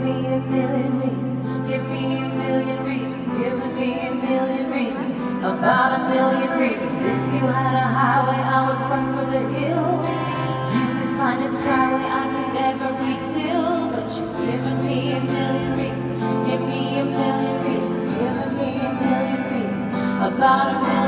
me a million reasons. Give me a million reasons. Giving me a million reasons. About a million reasons. If you had a highway, I would run for the hills. If you could find a skyway, I'd move every still. But you're giving me a million reasons. Give me a million reasons. Giving me a million reasons. About a million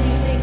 if you see